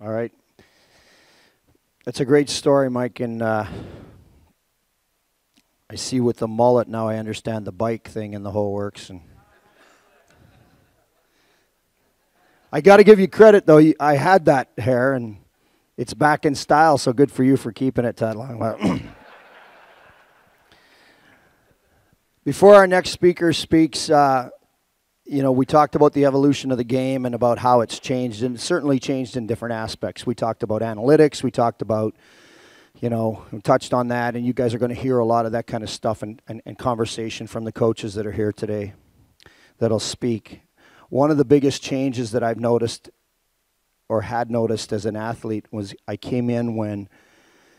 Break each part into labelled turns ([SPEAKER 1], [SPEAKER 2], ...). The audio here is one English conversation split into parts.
[SPEAKER 1] All right. That's a great story, Mike, and uh, I see with the mullet now I understand the bike thing and the whole works. And I got to give you credit though. I had that hair and it's back in style, so good for you for keeping it that long. Before our next speaker speaks, uh, you know, we talked about the evolution of the game and about how it's changed, and it's certainly changed in different aspects. We talked about analytics, we talked about, you know, touched on that, and you guys are going to hear a lot of that kind of stuff and, and, and conversation from the coaches that are here today that'll speak. One of the biggest changes that I've noticed or had noticed as an athlete was I came in when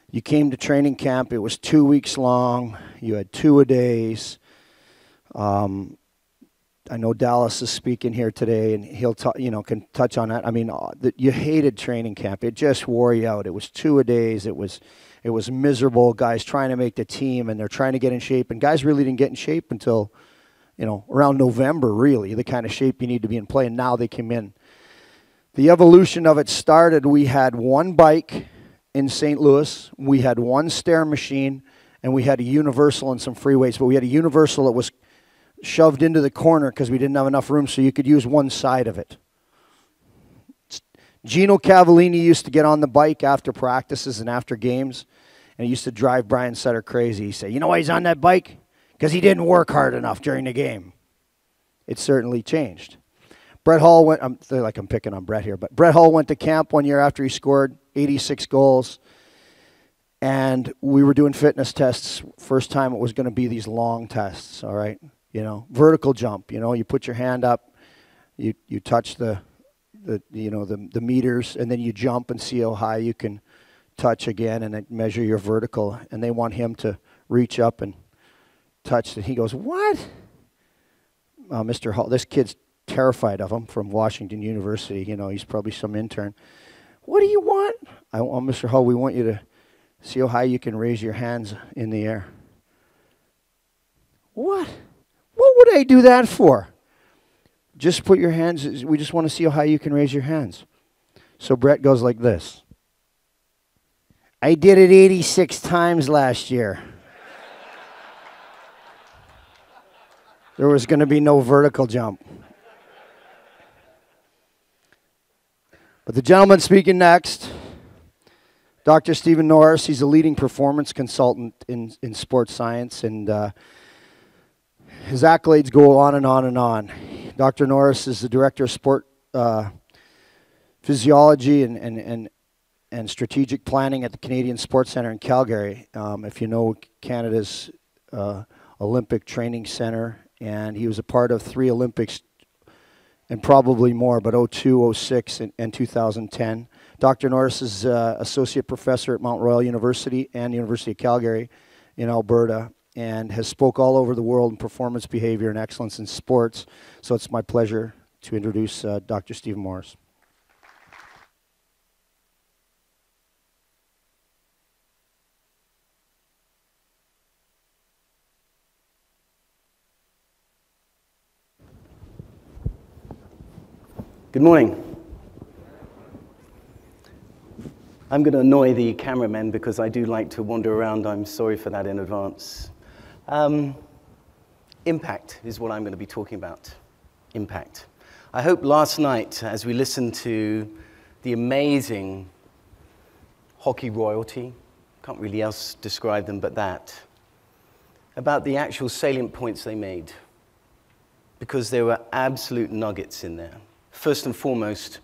[SPEAKER 1] you came to training camp, it was two weeks long, you had two a days. Um, I know Dallas is speaking here today, and he'll t- you know can touch on that. I mean, uh, the, you hated training camp; it just wore you out. It was two a days. It was it was miserable. Guys trying to make the team, and they're trying to get in shape, and guys really didn't get in shape until you know around November. Really, the kind of shape you need to be in play, and now they came in. The evolution of it started. We had one bike in St. Louis. We had one stair machine, and we had a universal and some free weights. But we had a universal that was shoved into the corner because we didn't have enough room, so you could use one side of it. Gino Cavallini used to get on the bike after practices and after games, and he used to drive Brian Sutter crazy. He said, You know why he's on that bike? Because he didn't work hard enough during the game. It certainly changed. Brett Hull went, I'm like I'm picking on Brett here, but Brett Hull went to camp one year after he scored 86 goals. And we were doing fitness tests. First time it was going to be these long tests, all right? You know, vertical jump. You know, you put your hand up, you you touch the the you know the the meters, and then you jump and see how high you can touch again, and measure your vertical. And they want him to reach up and touch. And he goes, "What?" Uh, Mr. Hull, this kid's terrified of him from Washington University. You know, he's probably some intern. What do you want? I want, Mr. Hull, we want you to see how high you can raise your hands in the air. What? What would I do that for? Just put your hands, we just want to see how high you can raise your hands. So Brett goes like this I did it 86 times last year. there was going to be no vertical jump. But the gentleman speaking next, Dr. Stephen Norris, he's a leading performance consultant in, in sports science and uh, his accolades go on and on and on. Dr. Norris is the director of sport uh, physiology and, and, and, and strategic planning at the Canadian Sports Centre in Calgary. Um, if you know Canada's uh, Olympic Training Center, and he was a part of three Olympics and probably more, but 02, 06, and, and 2010. Dr. Norris is uh, associate professor at Mount Royal University and University of Calgary in Alberta, and has spoke all over the world in performance behavior and excellence in sports. So it's my pleasure to introduce uh, Dr. Stephen Norris.
[SPEAKER 2] Good morning. I'm going to annoy the cameramen because I do like to wander around. I'm sorry for that in advance. Um, impact is what I'm going to be talking about. Impact. I hope last night, as we listened to the amazing hockey royalty, can't really else describe them but that, about the actual salient points they made, because there were absolute nuggets in there. First and foremost,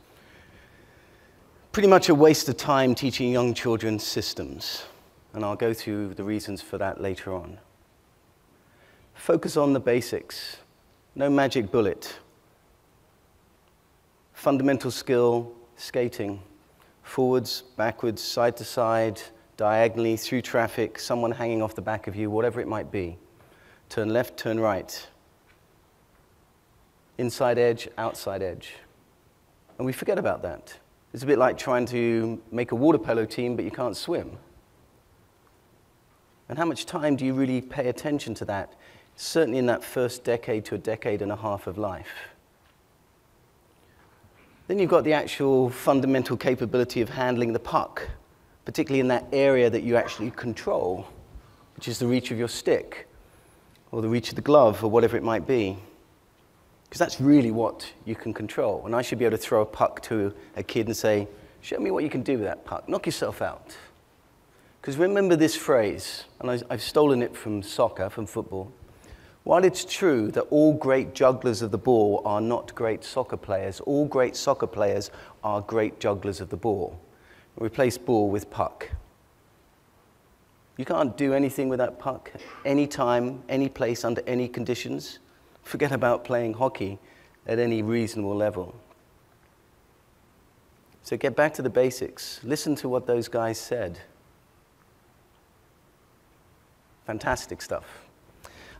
[SPEAKER 2] pretty much a waste of time teaching young children systems, and I'll go through the reasons for that later on. Focus on the basics. No magic bullet. Fundamental skill, skating. Forwards, backwards, side to side, diagonally, through traffic, someone hanging off the back of you, whatever it might be. Turn left, turn right. Inside edge, outside edge. And we forget about that. It's a bit like trying to make a water polo team, but you can't swim. And how much time do you really pay attention to that certainly in that first decade to a decade and a half of life. Then you've got the actual fundamental capability of handling the puck, particularly in that area that you actually control, which is the reach of your stick or the reach of the glove or whatever it might be. Because that's really what you can control. And I should be able to throw a puck to a kid and say, Show me what you can do with that puck. Knock yourself out. Because remember this phrase, and I've stolen it from soccer, from football. While it's true that all great jugglers of the ball are not great soccer players, all great soccer players are great jugglers of the ball. Replace ball with puck. You can't do anything with that puck, any time, any place, under any conditions. Forget about playing hockey at any reasonable level. So get back to the basics. Listen to what those guys said. Fantastic stuff.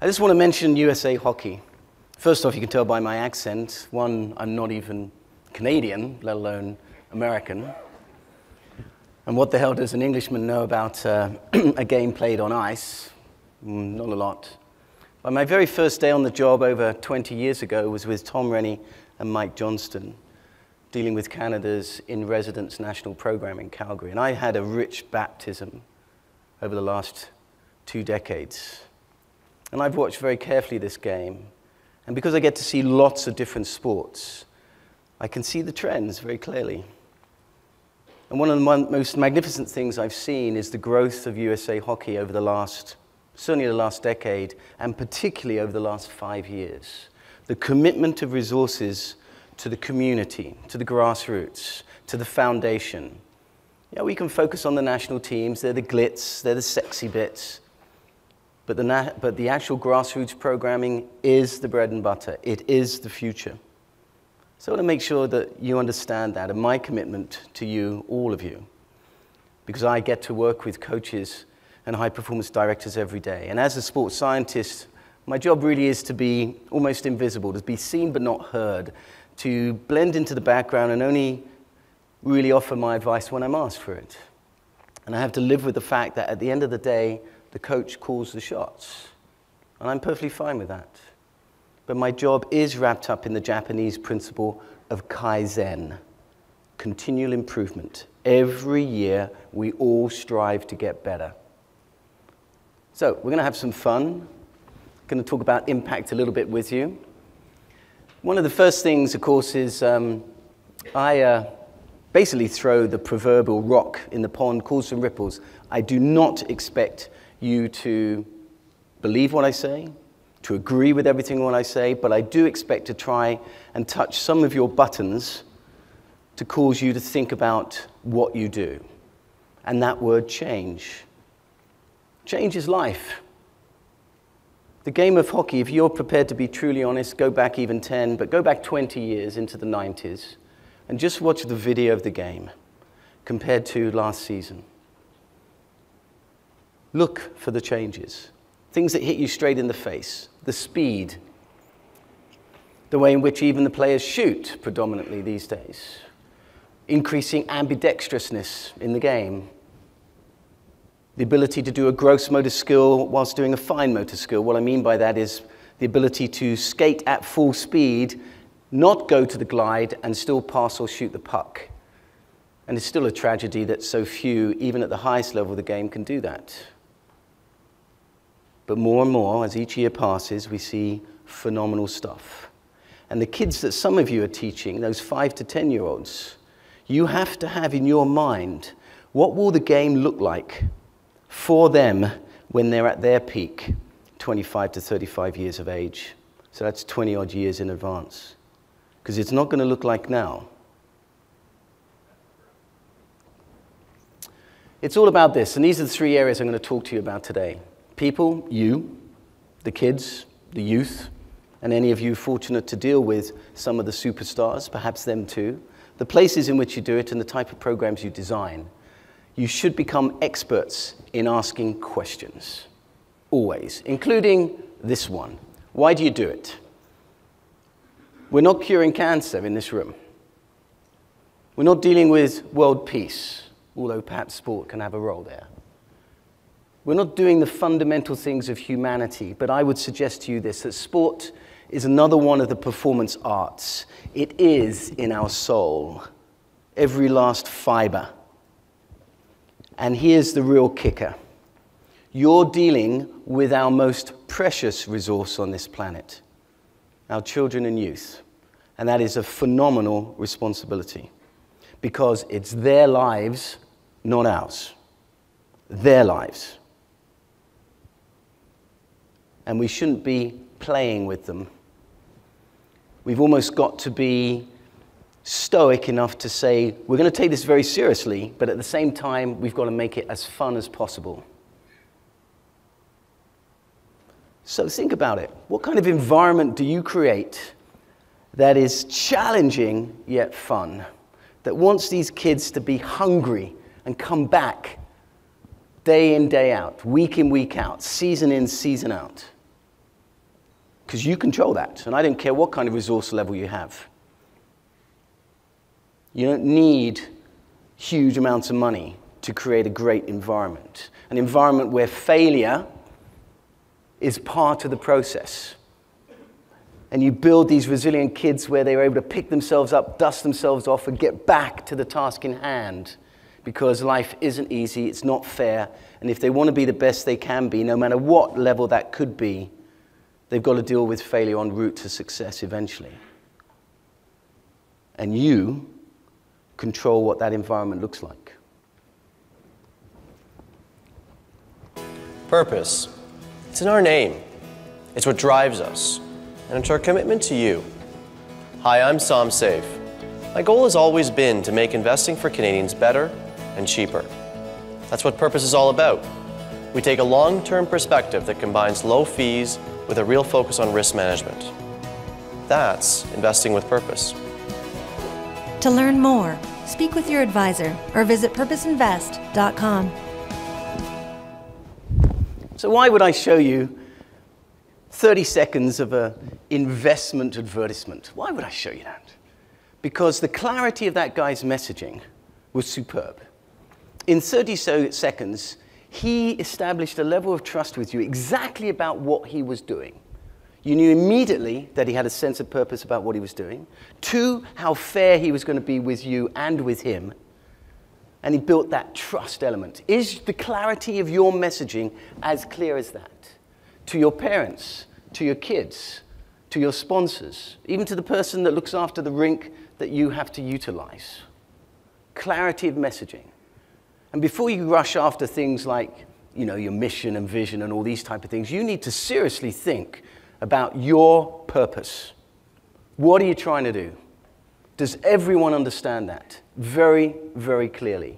[SPEAKER 2] I just want to mention USA Hockey. First off, you can tell by my accent, one, I'm not even Canadian, let alone American. And what the hell does an Englishman know about uh, a game played on ice? Mm, not a lot. But my very first day on the job over 20 years ago was with Tom Renney and Mike Johnston, dealing with Canada's in residence national program in Calgary. And I had a rich baptism over the last two decades. And I've watched very carefully this game. And because I get to see lots of different sports, I can see the trends very clearly. And one of the most magnificent things I've seen is the growth of USA hockey over the last, certainly the last decade, and particularly over the last five years. The commitment of resources to the community, to the grassroots, to the foundation. Yeah, we can focus on the national teams, they're the glitz, they're the sexy bits. But the, but the actual grassroots programming is the bread and butter. It is the future. So I want to make sure that you understand that and my commitment to you, all of you, because I get to work with coaches and high performance directors every day. And as a sports scientist, my job really is to be almost invisible, to be seen but not heard, to blend into the background and only really offer my advice when I'm asked for it. And I have to live with the fact that at the end of the day, the coach calls the shots. And I'm perfectly fine with that. But my job is wrapped up in the Japanese principle of kaizen, continual improvement. Every year, we all strive to get better. So, we're going to have some fun. Going to talk about impact a little bit with you. One of the first things, of course, is um, I uh, basically throw the proverbial rock in the pond, cause some ripples. I do not expect you to believe what I say, to agree with everything what I say, but I do expect to try and touch some of your buttons to cause you to think about what you do. And that word change. Change is life. The game of hockey, if you're prepared to be truly honest, go back even 10, but go back 20 years into the 90s and just watch the video of the game compared to last season. Look for the changes, things that hit you straight in the face, the speed, the way in which even the players shoot predominantly these days, increasing ambidextrousness in the game, the ability to do a gross motor skill whilst doing a fine motor skill. What I mean by that is the ability to skate at full speed, not go to the glide, and still pass or shoot the puck. And it's still a tragedy that so few, even at the highest level of the game, can do that. But more and more, as each year passes, we see phenomenal stuff. And the kids that some of you are teaching, those five to 10 year olds, you have to have in your mind what will the game look like for them when they're at their peak, 25 to 35 years of age. So that's 20 odd years in advance. Because it's not going to look like now. It's all about this, and these are the three areas I'm going to talk to you about today people, you, the kids, the youth, and any of you fortunate to deal with some of the superstars, perhaps them too, the places in which you do it, and the type of programs you design you should become experts in asking questions, always, including this one. Why do you do it? We're not curing cancer in this room. We're not dealing with world peace, although perhaps sport can have a role there. We're not doing the fundamental things of humanity, but I would suggest to you this that sport is another one of the performance arts. It is in our soul, every last fiber. And here's the real kicker you're dealing with our most precious resource on this planet, our children and youth. And that is a phenomenal responsibility because it's their lives, not ours. Their lives. And we shouldn't be playing with them. We've almost got to be stoic enough to say, we're going to take this very seriously, but at the same time, we've got to make it as fun as possible. So think about it. What kind of environment do you create that is challenging yet fun? That wants these kids to be hungry and come back day in, day out, week in, week out, season in, season out? Because you control that. And I don't care what kind of resource level you have. You don't need huge amounts of money to create a great environment. An environment where failure is part of the process. And you build these resilient kids where they're able to pick themselves up, dust themselves off, and get back to the task in hand. Because life isn't easy, it's not fair, and if they want to be the best they can be, no matter what level that could be, they've got to deal with failure en route to success eventually. And you control what that environment looks like.
[SPEAKER 3] Purpose. It's in our name. It's what drives us. And it's our commitment to you. Hi, I'm Sam Safe. My goal has always been to make investing for Canadians better and cheaper. That's what Purpose is all about. We take a long term perspective that combines low fees with a real focus on risk management. That's investing with purpose.
[SPEAKER 4] To learn more, speak with your advisor or visit purposeinvest.com.
[SPEAKER 2] So, why would I show you 30 seconds of an investment advertisement? Why would I show you that? Because the clarity of that guy's messaging was superb. In 30 so seconds, he established a level of trust with you exactly about what he was doing. You knew immediately that he had a sense of purpose about what he was doing. Two, how fair he was going to be with you and with him and he built that trust element. Is the clarity of your messaging as clear as that? To your parents, to your kids, to your sponsors, even to the person that looks after the rink that you have to utilize. Clarity of messaging. And before you rush after things like, you know, your mission and vision and all these type of things, you need to seriously think about your purpose. What are you trying to do? Does everyone understand that very, very clearly?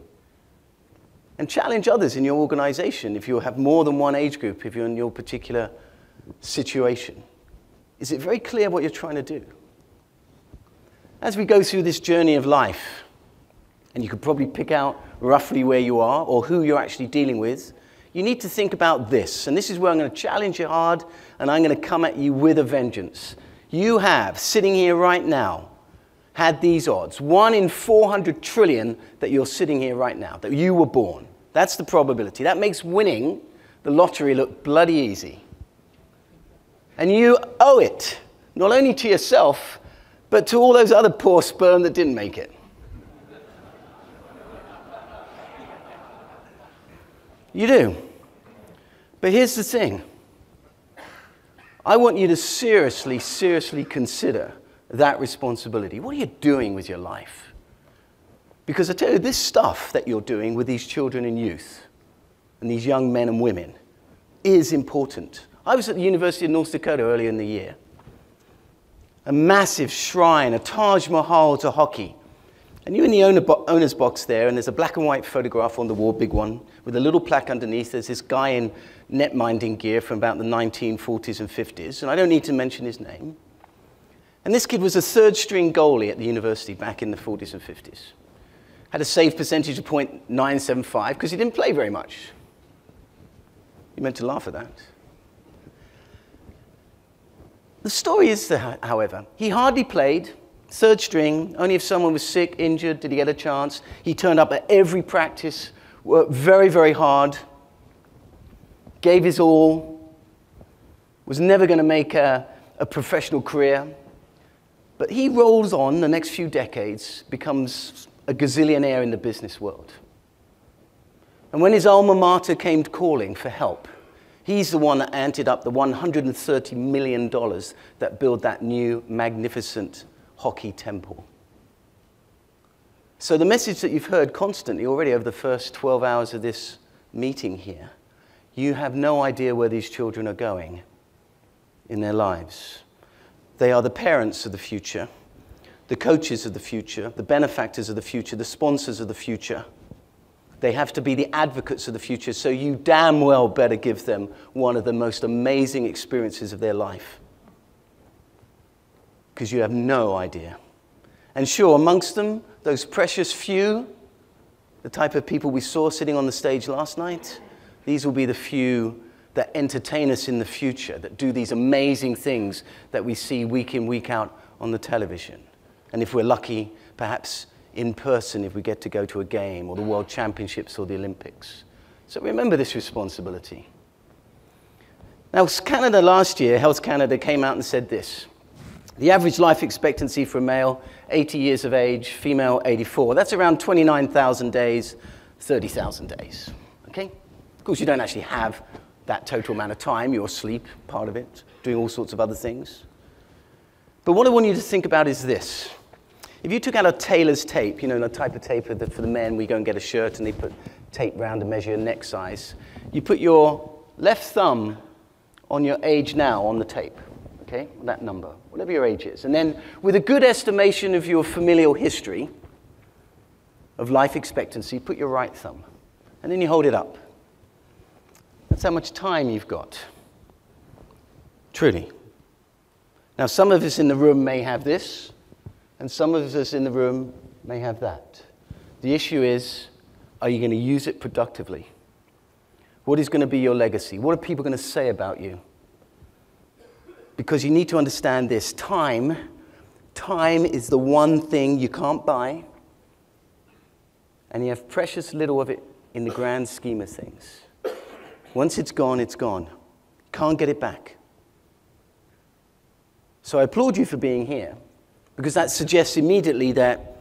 [SPEAKER 2] And challenge others in your organization if you have more than one age group, if you're in your particular situation. Is it very clear what you're trying to do? As we go through this journey of life, and you could probably pick out roughly where you are or who you're actually dealing with, you need to think about this. And this is where I'm going to challenge you hard and I'm going to come at you with a vengeance. You have, sitting here right now, had these odds. One in 400 trillion that you're sitting here right now, that you were born. That's the probability. That makes winning the lottery look bloody easy. And you owe it, not only to yourself, but to all those other poor sperm that didn't make it. You do. But here's the thing I want you to seriously, seriously consider that responsibility. What are you doing with your life? Because I tell you, this stuff that you're doing with these children and youth and these young men and women is important. I was at the University of North Dakota earlier in the year. A massive shrine, a Taj Mahal to hockey. And you're in the owner bo owner's box there, and there's a black and white photograph on the wall, big one, with a little plaque underneath. There's this guy in net minding gear from about the 1940s and 50s, and I don't need to mention his name. And this kid was a third string goalie at the university back in the 40s and 50s. Had a save percentage of .975 because he didn't play very much. You meant to laugh at that. The story is, however, he hardly played, third string, only if someone was sick, injured, did he get a chance. He turned up at every practice, worked very, very hard, gave his all, was never going to make a, a professional career. But he rolls on the next few decades, becomes a gazillionaire in the business world. And when his alma mater came calling for help, he's the one that anted up the $130 million that built that new magnificent hockey temple. So, the message that you've heard constantly already over the first 12 hours of this meeting here, you have no idea where these children are going in their lives. They are the parents of the future, the coaches of the future, the benefactors of the future, the sponsors of the future. They have to be the advocates of the future, so you damn well better give them one of the most amazing experiences of their life. Because you have no idea. And sure, amongst them, those precious few, the type of people we saw sitting on the stage last night, these will be the few that entertain us in the future, that do these amazing things that we see week in, week out on the television. And if we're lucky, perhaps in person if we get to go to a game or the World Championships or the Olympics. So remember this responsibility. Now, Canada last year, Health Canada came out and said this the average life expectancy for a male, 80 years of age, female, 84. That's around 29,000 days, 30,000 days. Okay? Of course, you don't actually have that total amount of time. You're asleep, part of it, doing all sorts of other things. But what I want you to think about is this. If you took out a tailor's tape, you know, the type of tape the, for the men, we go and get a shirt and they put tape round to measure your neck size. You put your left thumb on your age now on the tape okay? That number, whatever your age is. And then, with a good estimation of your familial history of life expectancy, put your right thumb. And then you hold it up. That's how much time you've got. Truly. Now, some of us in the room may have this, and some of us in the room may have that. The issue is are you going to use it productively? What is going to be your legacy? What are people going to say about you? Because you need to understand this. Time time is the one thing you can't buy and you have precious little of it in the grand scheme of things. Once it's gone it's gone. Can't get it back. So i applaud you for being here because that suggests immediately that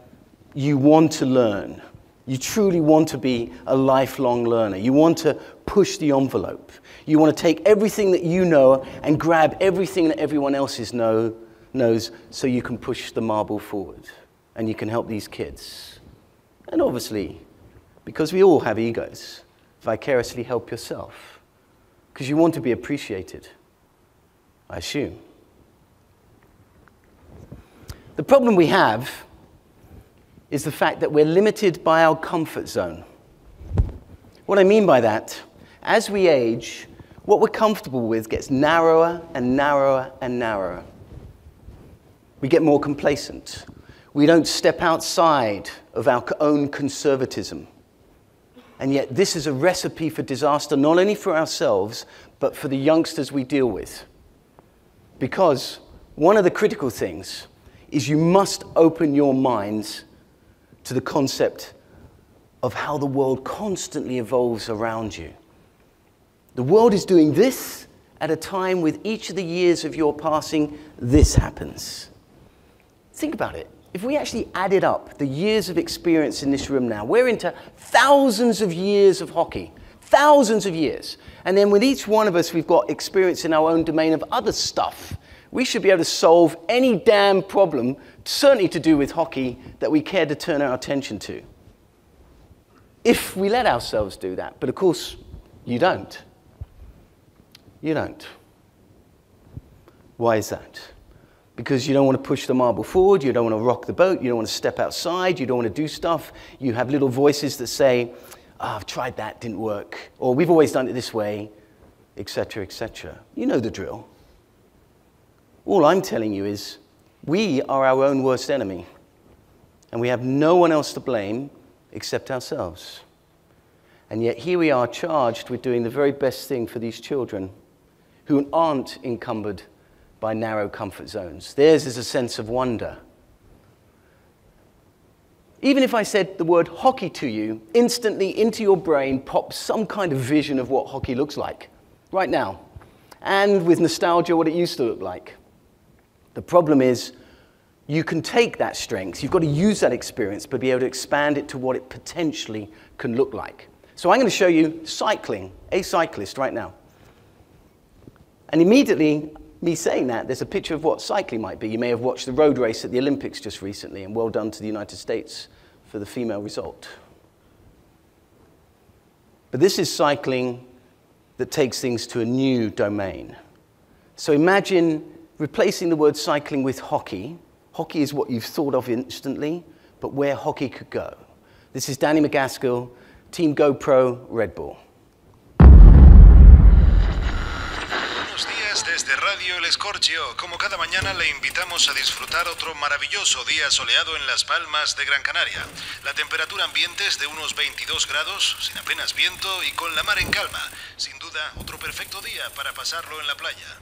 [SPEAKER 2] you want to learn you truly want to be a lifelong learner. You want to push the envelope. You want to take everything that you know and grab everything that everyone else know, knows so you can push the marble forward and you can help these kids. And obviously, because we all have egos, vicariously help yourself because you want to be appreciated, I assume. The problem we have is the fact that we're limited by our comfort zone. What I mean by that, as we age, what we're comfortable with gets narrower and narrower and narrower. We get more complacent. We don't step outside of our own conservatism. And yet, this is a recipe for disaster, not only for ourselves, but for the youngsters we deal with. Because one of the critical things is you must open your minds to the concept of how the world constantly evolves around you. The world is doing this at a time with each of the years of your passing, this happens. Think about it. If we actually added up the years of experience in this room now, we're into thousands of years of hockey, thousands of years. And then with each one of us, we've got experience in our own domain of other stuff. We should be able to solve any damn problem certainly to do with hockey, that we care to turn our attention to. If we let ourselves do that. But of course, you don't. You don't. Why is that? Because you don't want to push the marble forward, you don't want to rock the boat, you don't want to step outside, you don't want to do stuff. You have little voices that say, oh, I've tried that, didn't work, or we've always done it this way, etc., etc. You know the drill. All I'm telling you is we are our own worst enemy, and we have no one else to blame except ourselves. And yet, here we are charged with doing the very best thing for these children who aren't encumbered by narrow comfort zones. Theirs is a sense of wonder. Even if I said the word hockey to you, instantly into your brain pops some kind of vision of what hockey looks like right now, and with nostalgia, what it used to look like. The problem is you can take that strength, you've got to use that experience, but be able to expand it to what it potentially can look like. So I'm going to show you cycling, a cyclist right now. And immediately, me saying that, there's a picture of what cycling might be. You may have watched the road race at the Olympics just recently, and well done to the United States for the female result. But this is cycling that takes things to a new domain. So imagine replacing the word cycling with hockey. Hockey is what you've thought of instantly, but where hockey could go. This is Danny McGaskill, Team GoPro, Red Bull.
[SPEAKER 5] Desde Radio El Escorchio. Como cada mañana le invitamos a disfrutar otro maravilloso día soleado en Las Palmas de Gran Canaria. La temperatura ambiente es de unos 22 grados, sin apenas viento y con la mar en calma. Sin duda, otro perfecto día para pasarlo en la playa.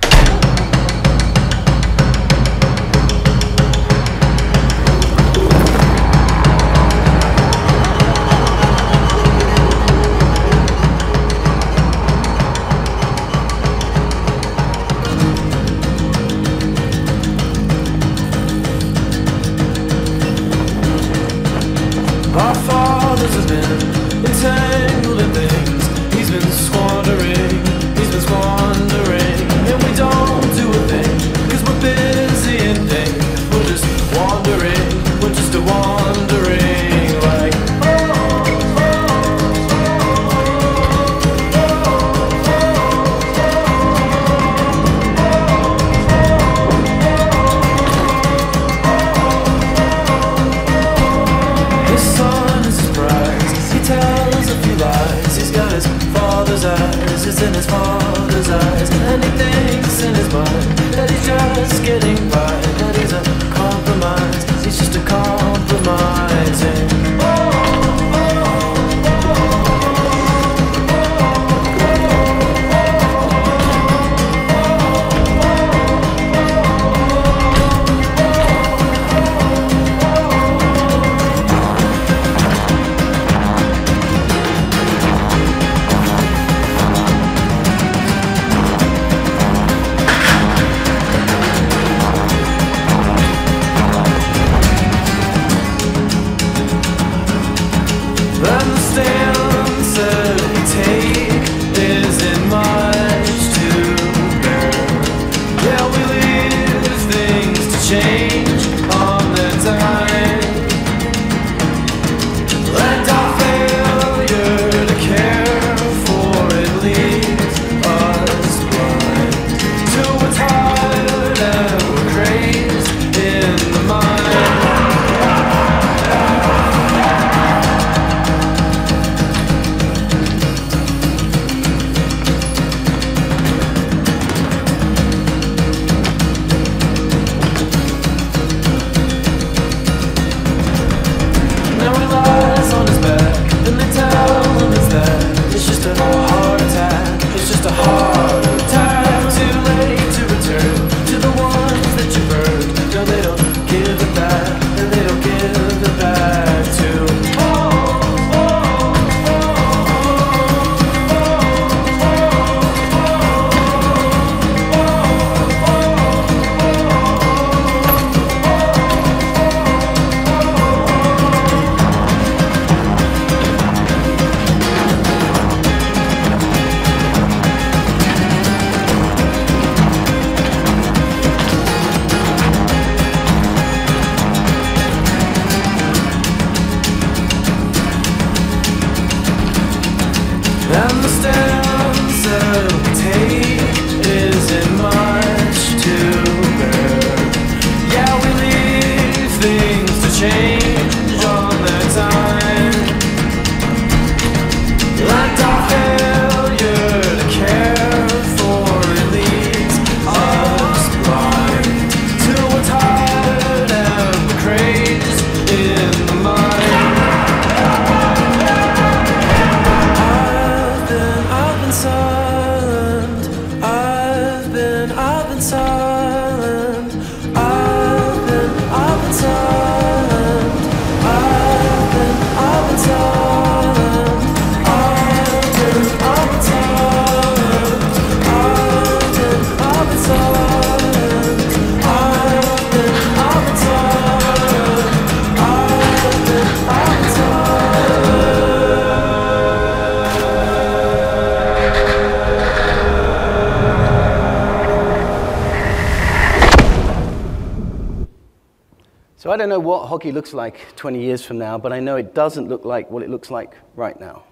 [SPEAKER 2] So I don't know what hockey looks like 20 years from now, but I know it doesn't look like what it looks like right now.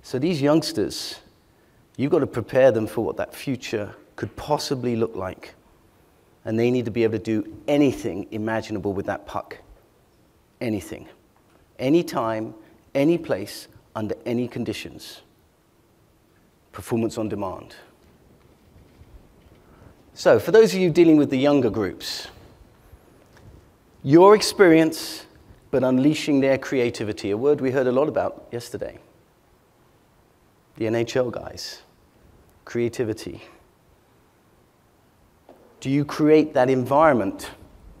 [SPEAKER 2] So these youngsters, you've got to prepare them for what that future could possibly look like. And they need to be able to do anything imaginable with that puck. Anything. Anytime, any place, under any conditions. Performance on demand. So, for those of you dealing with the younger groups, your experience, but unleashing their creativity, a word we heard a lot about yesterday. The NHL guys, creativity. Do you create that environment,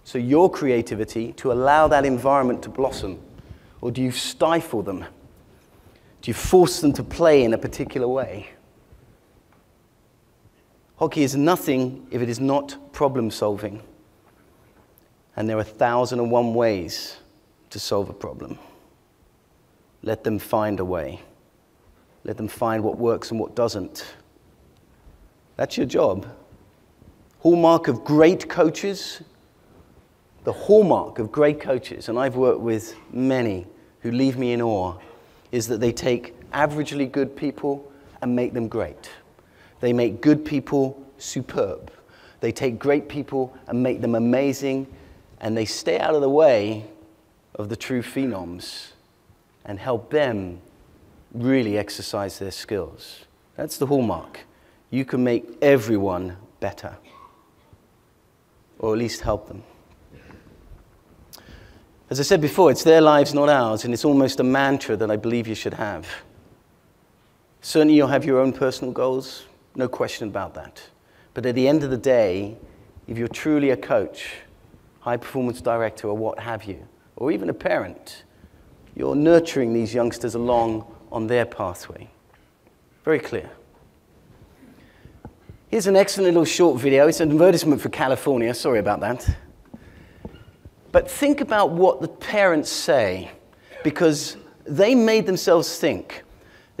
[SPEAKER 2] so your creativity, to allow that environment to blossom? Or do you stifle them? Do you force them to play in a particular way? Hockey is nothing if it is not problem solving. And there are a thousand and one ways to solve a problem. Let them find a way. Let them find what works and what doesn't. That's your job. Hallmark of great coaches, the hallmark of great coaches, and I've worked with many who leave me in awe, is that they take averagely good people and make them great. They make good people superb. They take great people and make them amazing, and they stay out of the way of the true phenoms and help them really exercise their skills. That's the hallmark. You can make everyone better, or at least help them. As I said before, it's their lives, not ours, and it's almost a mantra that I believe you should have. Certainly, you'll have your own personal goals, no question about that. But at the end of the day, if you're truly a coach, high performance director, or what have you, or even a parent, you're nurturing these youngsters along on their pathway. Very clear. Here's an excellent little short video. It's an advertisement for California. Sorry about that. But think about what the parents say, because they made themselves think.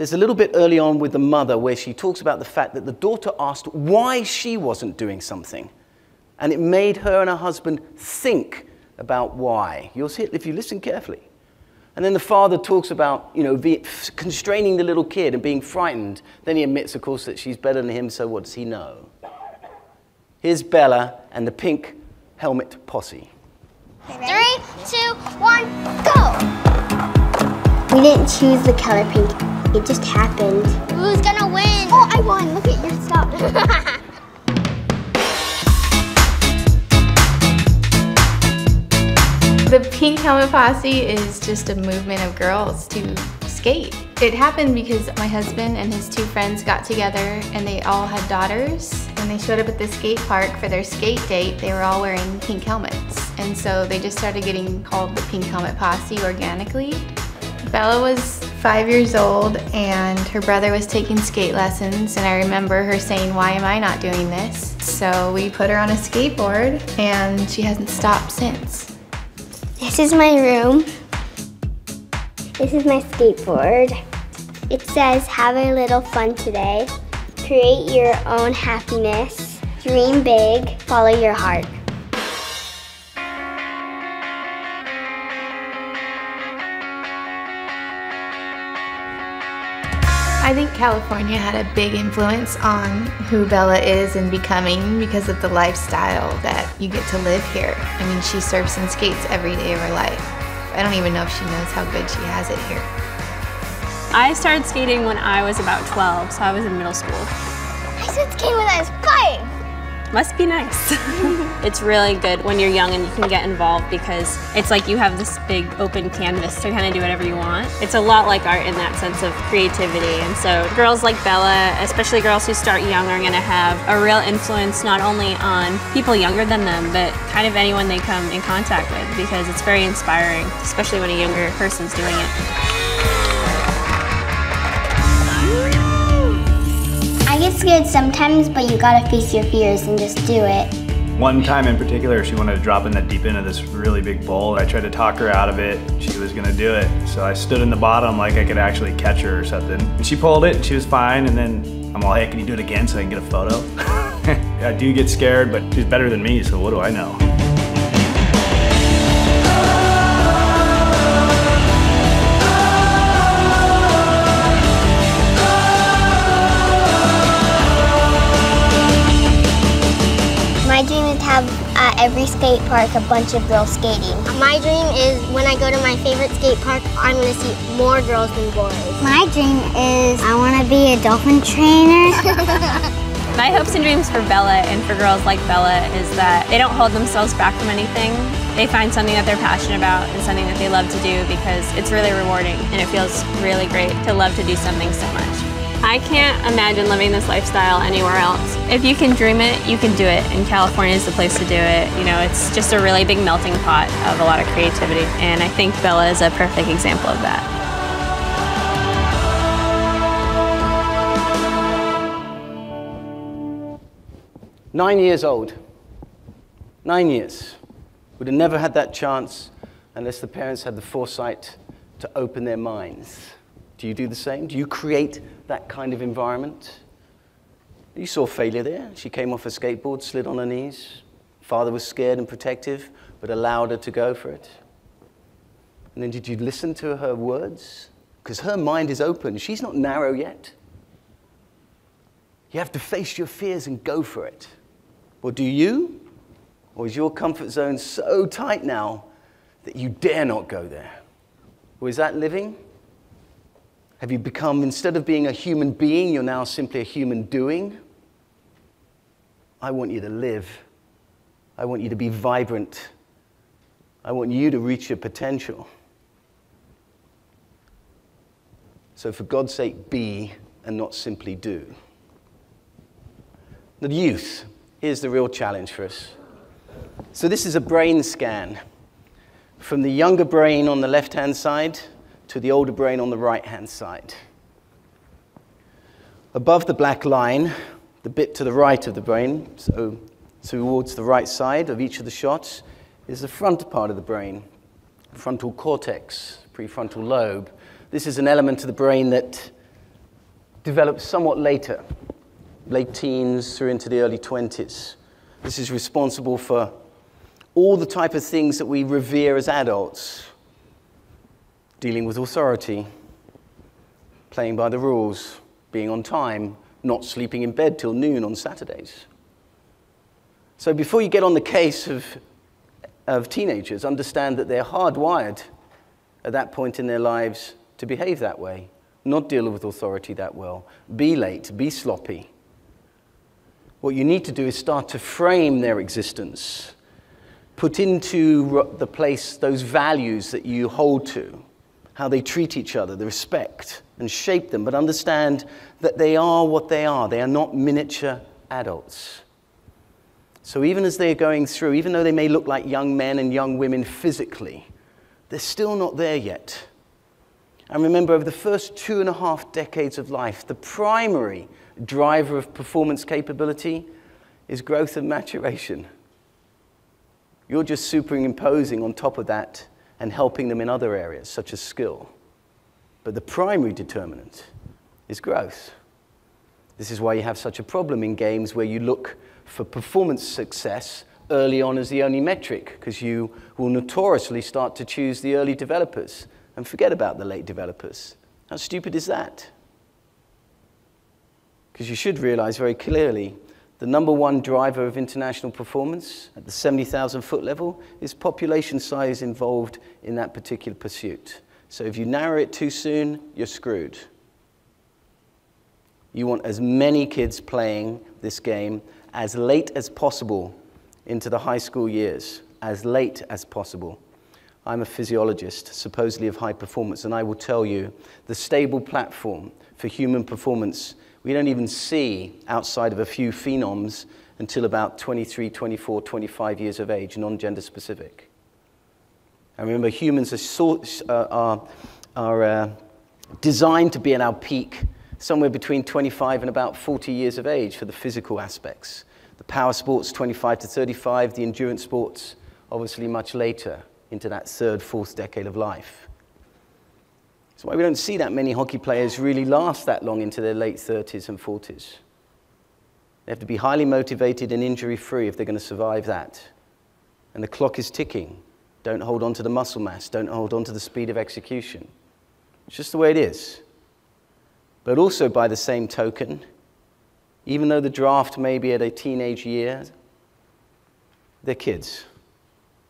[SPEAKER 2] There's a little bit early on with the mother where she talks about the fact that the daughter asked why she wasn't doing something. And it made her and her husband think about why. You'll see it if you listen carefully. And then the father talks about, you know, constraining the little kid and being frightened. Then he admits, of course, that she's better than him, so what does he know? Here's Bella and the pink helmet posse.
[SPEAKER 6] Three, two, one, go! We didn't choose the color pink. It just happened. Who's gonna win? Oh, I won. Look at your stuff.
[SPEAKER 7] The Pink Helmet Posse is just a movement of girls to skate. It happened because my husband and his two friends got together and they all had daughters. When they showed up at the skate park for their skate date, they were all wearing pink helmets. And so they just started getting called the Pink Helmet Posse organically. Bella was five years old and her brother was taking skate lessons and I remember her saying, why am I not doing this? So we put her on a skateboard and she hasn't stopped since.
[SPEAKER 6] this is my room. This is my skateboard. It says, have a little fun today. Create your own happiness. Dream big. Follow your heart.
[SPEAKER 7] I think California had a big influence on who Bella is and becoming because of the lifestyle that you get to live here. I mean, she surfs and skates every day of her life. I don't even know if she knows how good she has it here.
[SPEAKER 8] I started skating when I was about 12, so I was in middle school.
[SPEAKER 6] I started skating when I was five.
[SPEAKER 8] Must be nice. it's really good when you're young and you can get involved because it's like you have this big open canvas to kind of do whatever you want. It's a lot like art in that sense of creativity. And so girls like Bella, especially girls who start young, are going to have a real influence not only on people younger than them, but kind of anyone they come in contact with because it's very inspiring, especially when a younger person's doing it.
[SPEAKER 6] Get scared sometimes, but you gotta face your fears and just do it.
[SPEAKER 9] One time in particular, she wanted to drop in that deep end of this really big bowl. I tried to talk her out of it. She was gonna do it. So I stood in the bottom like I could actually catch her or something. And she pulled it and she was fine. And then I'm all, hey, can you do it again so I can get a photo? I do get scared, but she's better than me, so what do I know?
[SPEAKER 6] Skate park a bunch of girls skating. My dream is when I go to my favorite skate park, I'm going to see more girls than boys. My dream is I want to be a dolphin trainer.
[SPEAKER 8] My hopes and dreams for Bella and for girls like Bella is that they don't hold themselves back from anything. They find something that they're passionate about and something that they love to do because it's really rewarding and it feels really great to love to do something so much. I can't imagine living this lifestyle anywhere else. If you can dream it, you can do it, and California is the place to do it. You know, it's just a really big melting pot of a lot of creativity, and I think Bella is a perfect example of that.
[SPEAKER 2] Nine years old. Nine years. Would have never had that chance unless the parents had the foresight to open their minds. Do you do the same? Do you create that kind of environment? You saw failure there. She came off a skateboard, slid on her knees. Father was scared and protective, but allowed her to go for it. And then did you listen to her words? Because her mind is open. She's not narrow yet. You have to face your fears and go for it. Or do you? Or is your comfort zone so tight now that you dare not go there? Or is that living? Have you become, instead of being a human being, you're now simply a human doing? I want you to live. I want you to be vibrant. I want you to reach your potential. So, for God's sake, be and not simply do. The youth, here's the real challenge for us. So, this is a brain scan from the younger brain on the left hand side to the older brain on the right hand side. Above the black line, the bit to the right of the brain, so towards the right side of each of the shots, is the front part of the brain, frontal cortex, prefrontal lobe. This is an element of the brain that develops somewhat later, late teens through into the early 20s. This is responsible for all the type of things that we revere as adults dealing with authority, playing by the rules, being on time, not sleeping in bed till noon on Saturdays. So before you get on the case of, of teenagers, understand that they're hardwired at that point in their lives to behave that way, not deal with authority that well, be late, be sloppy. What you need to do is start to frame their existence, put into the place those values that you hold to how they treat each other, the respect, and shape them, but understand that they are what they are. They are not miniature adults. So even as they're going through, even though they may look like young men and young women physically, they're still not there yet. And remember, over the first two and a half decades of life, the primary driver of performance capability is growth and maturation. You're just superimposing on top of that and helping them in other areas, such as skill. But the primary determinant is growth. This is why you have such a problem in games where you look for performance success early on as the only metric, because you will notoriously start to choose the early developers and forget about the late developers. How stupid is that? Because you should realize very clearly the number one driver of international performance at the 70,000 foot level is population size involved in that particular pursuit. So if you narrow it too soon, you're screwed. You want as many kids playing this game as late as possible into the high school years, as late as possible. I'm a physiologist, supposedly of high performance, and I will tell you the stable platform for human performance we don't even see outside of a few phenoms until about 23, 24, 25 years of age, non gender specific. And remember, humans are, so, uh, are, are uh, designed to be at our peak somewhere between 25 and about 40 years of age for the physical aspects. The power sports, 25 to 35, the endurance sports, obviously much later into that third, fourth decade of life. That's why we don't see that many hockey players really last that long into their late 30s and 40s. They have to be highly motivated and injury free if they're going to survive that. And the clock is ticking. Don't hold on to the muscle mass, don't hold on to the speed of execution. It's just the way it is. But also, by the same token, even though the draft may be at a teenage year, they're kids.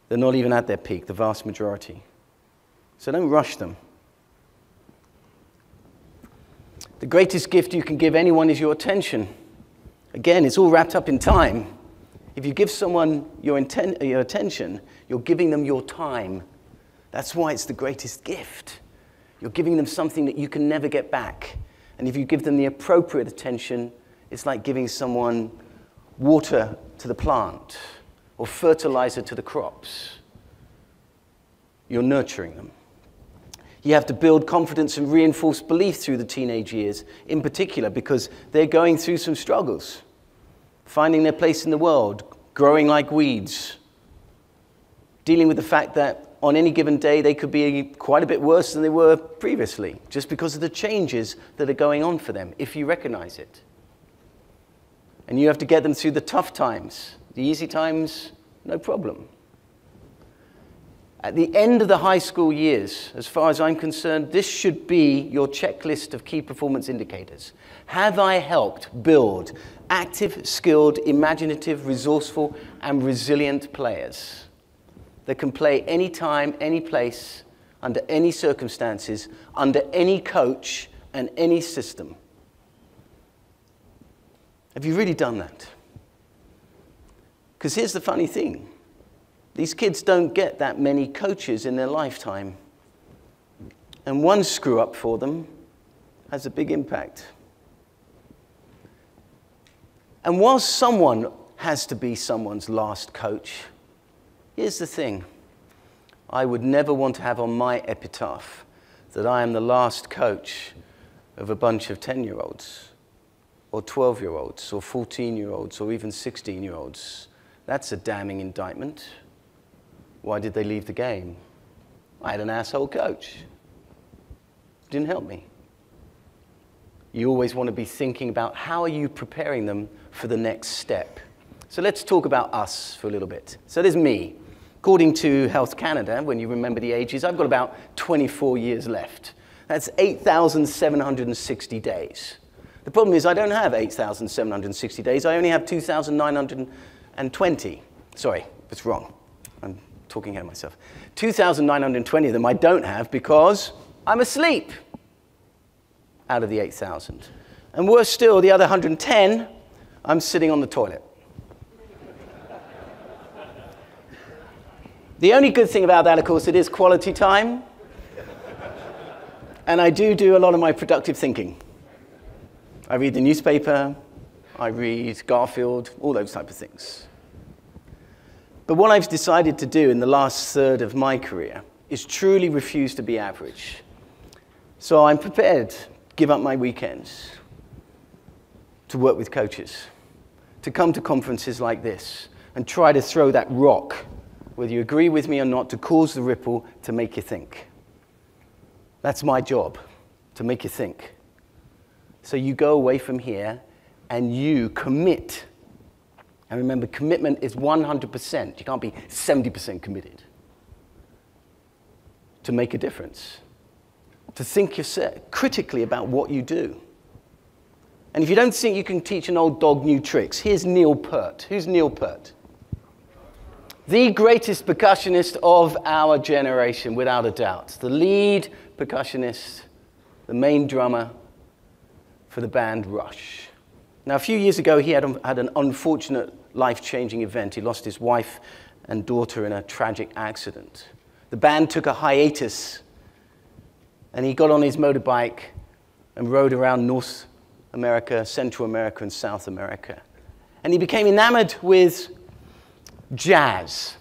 [SPEAKER 2] They're not even at their peak, the vast majority. So don't rush them. The greatest gift you can give anyone is your attention. Again, it's all wrapped up in time. If you give someone your, inten- uh, your attention, you're giving them your time. That's why it's the greatest gift. You're giving them something that you can never get back. And if you give them the appropriate attention, it's like giving someone water to the plant or fertilizer to the crops. You're nurturing them. You have to build confidence and reinforce belief through the teenage years, in particular, because they're going through some struggles, finding their place in the world, growing like weeds, dealing with the fact that on any given day they could be quite a bit worse than they were previously, just because of the changes that are going on for them, if you recognize it. And you have to get them through the tough times. The easy times, no problem. At the end of the high school years, as far as I'm concerned, this should be your checklist of key performance indicators. Have I helped build active, skilled, imaginative, resourceful, and resilient players that can play anytime, any place, under any circumstances, under any coach and any system? Have you really done that? Because here's the funny thing these kids don't get that many coaches in their lifetime. And one screw up for them has a big impact. And while someone has to be someone's last coach, here's the thing I would never want to have on my epitaph that I am the last coach of a bunch of 10 year olds, or 12 year olds, or 14 year olds, or even 16 year olds. That's a damning indictment. Why did they leave the game? I had an asshole coach. Didn't help me. You always want to be thinking about how are you preparing them for the next step. So let's talk about us for a little bit. So there's me. According to Health Canada, when you remember the ages, I've got about 24 years left. That's 8,760 days. The problem is I don't have 8,760 days. I only have 2,920. Sorry, that's wrong. Talking of myself. 2,920 of them I don't have because I'm asleep out of the 8,000. And worse still, the other 110, I'm sitting on the toilet. The only good thing about that, of course, it is quality time. And I do do a lot of my productive thinking. I read the newspaper, I read Garfield, all those type of things. But what I've decided to do in the last third of my career is truly refuse to be average. So I'm prepared to give up my weekends to work with coaches, to come to conferences like this and try to throw that rock, whether you agree with me or not, to cause the ripple to make you think. That's my job, to make you think. So you go away from here and you commit. And remember, commitment is 100%. You can't be 70% committed to make a difference. To think yourself critically about what you do. And if you don't think you can teach an old dog new tricks, here's Neil Peart. Who's Neil Peart? The greatest percussionist of our generation, without a doubt. The lead percussionist, the main drummer for the band Rush. Now, a few years ago, he had, had an unfortunate life changing event. He lost his wife and daughter in a tragic accident. The band took a hiatus, and he got on his motorbike and rode around North America, Central America, and South America. And he became enamored with jazz.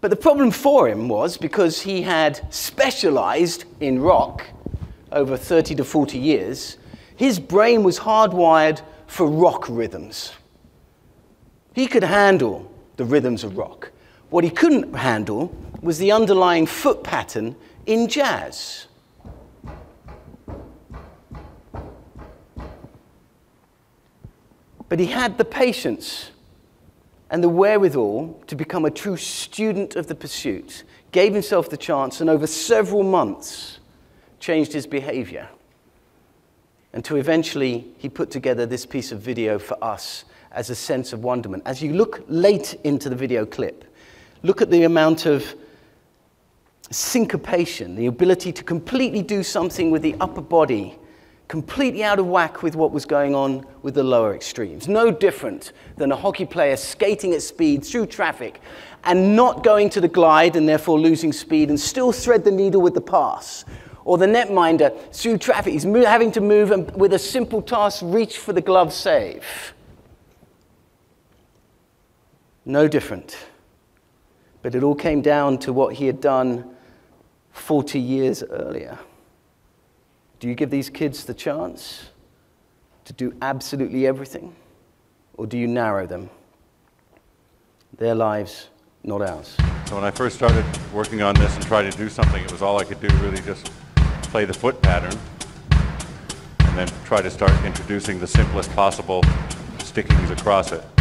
[SPEAKER 2] But the problem for him was because he had specialized in rock over 30 to 40 years, his brain was hardwired for rock rhythms. He could handle the rhythms of rock. What he couldn't handle was the underlying foot pattern in jazz. But he had the patience and the wherewithal to become a true student of the pursuit, gave himself the chance, and over several months changed his behavior. Until eventually he put together this piece of video for us as a sense of wonderment. As you look late into the video clip, look at the amount of syncopation, the ability to completely do something with the upper body, completely out of whack with what was going on with the lower extremes. No different than a hockey player skating at speed through traffic and not going to the glide and therefore losing speed and still thread the needle with the pass. Or the netminder through traffic, he's having to move and with a simple task reach for the glove save. No different. But it all came down to what he had done 40 years earlier. Do you give these kids the chance to do absolutely everything? Or do you narrow them? Their lives, not ours.
[SPEAKER 10] So when I first started working on this and tried to do something, it was all I could do really just play the foot pattern and then try to start introducing the simplest possible stickings across it.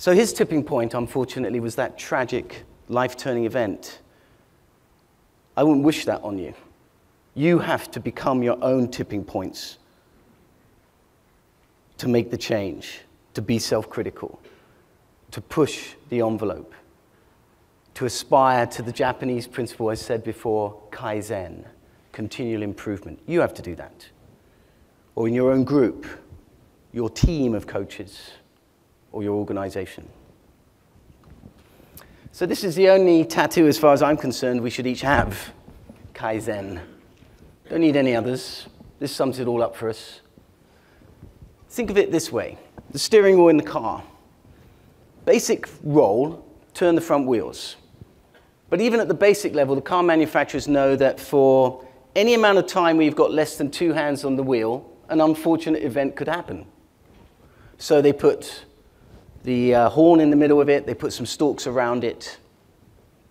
[SPEAKER 2] So his tipping point, unfortunately, was that tragic, life turning event. I wouldn't wish that on you. You have to become your own tipping points to make the change, to be self critical, to push the envelope, to aspire to the Japanese principle I said before, kaizen, continual improvement. You have to do that. Or in your own group, your team of coaches or your organization. So, this is the only tattoo, as far as I'm concerned, we should each have Kaizen. Don't need any others. This sums it all up for us. Think of it this way the steering wheel in the car. Basic role turn the front wheels. But even at the basic level, the car manufacturers know that for any amount of time where you've got less than two hands on the wheel, an unfortunate event could happen. So they put the uh, horn in the middle of it, they put some stalks around it.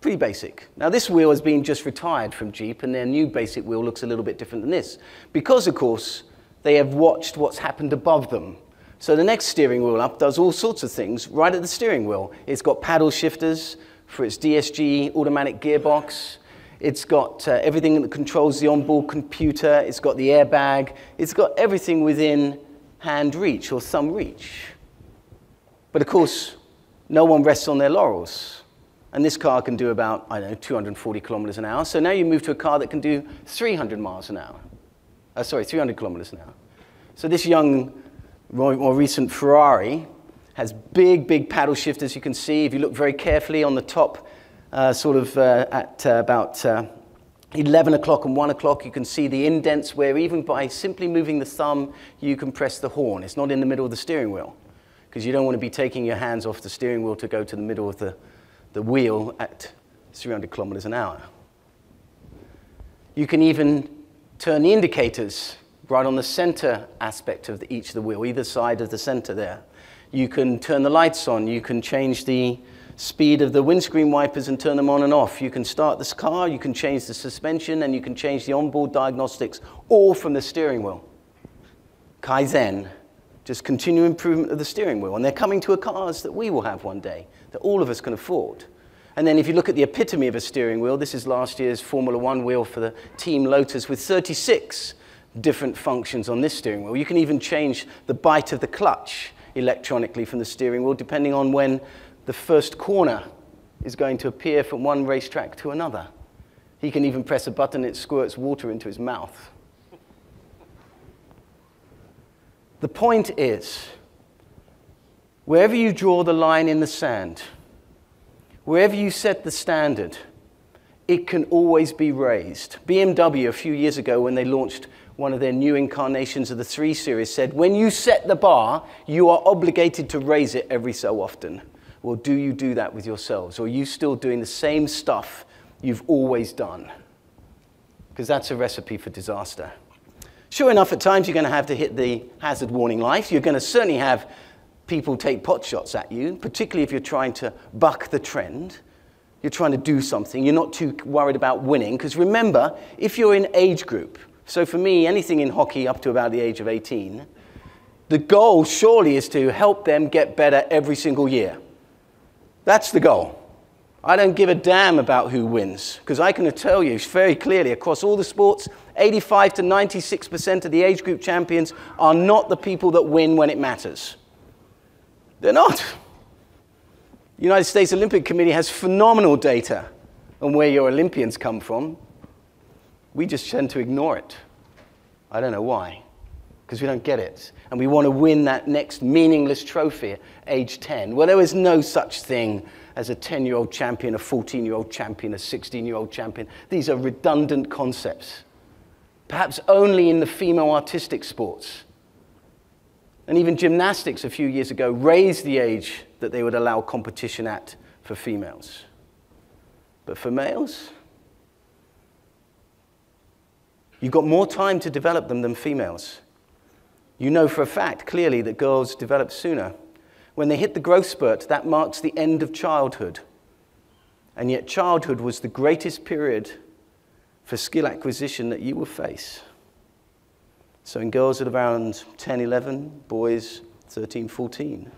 [SPEAKER 2] Pretty basic. Now, this wheel has been just retired from Jeep, and their new basic wheel looks a little bit different than this. Because, of course, they have watched what's happened above them. So the next steering wheel up does all sorts of things right at the steering wheel. It's got paddle shifters for its DSG automatic gearbox. It's got uh, everything that controls the onboard computer. It's got the airbag. It's got everything within hand reach or thumb reach. But of course, no one rests on their laurels. And this car can do about, I don't know, 240 kilometers an hour. So now you move to a car that can do 300 miles an hour. Uh, sorry, 300 kilometers an hour. So this young, more, recent Ferrari has big, big paddle shifters, you can see. If you look very carefully on the top, uh, sort of uh, at uh, about uh, 11 o'clock and 1 o'clock, you can see the indents where even by simply moving the thumb, you can press the horn. It's not in the middle of the steering wheel because you don't want to be taking your hands off the steering wheel to go to the middle of the, the wheel at 300 kilometers an hour. You can even turn the indicators right on the center aspect of the, each of the wheel, either side of the center there. You can turn the lights on. You can change the speed of the windscreen wipers and turn them on and off. You can start this car, you can change the suspension, and you can change the onboard diagnostics all from the steering wheel. Kaizen, just continual improvement of the steering wheel. And they're coming to a cars that we will have one day, that all of us can afford. And then if you look at the epitome of a steering wheel, this is last year's Formula One wheel for the Team Lotus with 36 different functions on this steering wheel. You can even change the bite of the clutch electronically from the steering wheel depending on when the first corner is going to appear from one racetrack to another. He can even press a button, it squirts water into his mouth. The point is, wherever you draw the line in the sand, wherever you set the standard, it can always be raised. BMW, a few years ago, when they launched one of their new incarnations of the 3 Series, said, When you set the bar, you are obligated to raise it every so often. Well, do you do that with yourselves? Or are you still doing the same stuff you've always done? Because that's a recipe for disaster. Sure enough, at times you're going to have to hit the hazard warning lights. You're going to certainly have people take pot shots at you, particularly if you're trying to buck the trend. You're trying to do something. You're not too worried about winning. Because remember, if you're in age group, so for me, anything in hockey up to about the age of 18, the goal surely is to help them get better every single year. That's the goal. I don't give a damn about who wins, because I can tell you very clearly across all the sports, 85 to 96% of the age group champions are not the people that win when it matters. They're not. The United States Olympic Committee has phenomenal data on where your Olympians come from. We just tend to ignore it. I don't know why, because we don't get it. And we want to win that next meaningless trophy at age 10. Well, there is no such thing as a 10 year old champion, a 14 year old champion, a 16 year old champion. These are redundant concepts, perhaps only in the female artistic sports. And even gymnastics a few years ago raised the age that they would allow competition at for females. But for males, you've got more time to develop them than females. You know for a fact clearly that girls develop sooner. When they hit the growth spurt, that marks the end of childhood. And yet, childhood was the greatest period for skill acquisition that you will face. So, in girls at around 10, 11, boys 13, 14.